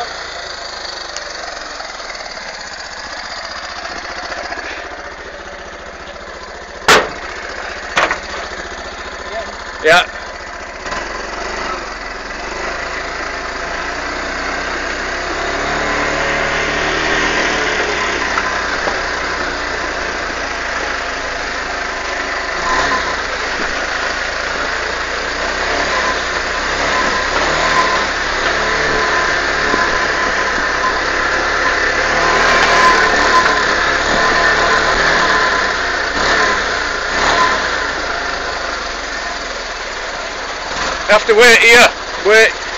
out. Yeah. yeah. Have to wait here. Wait.